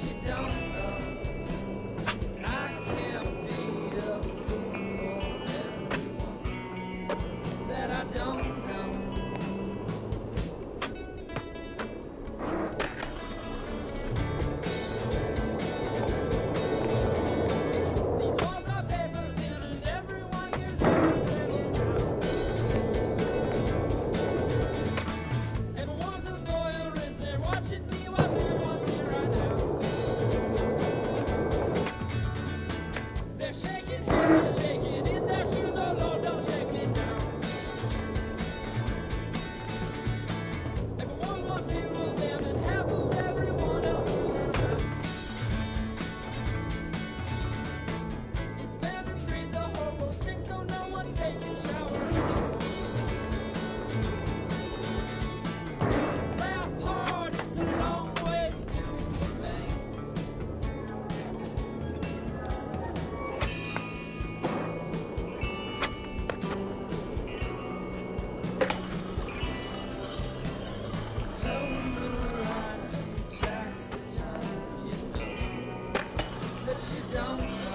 she don't know. don't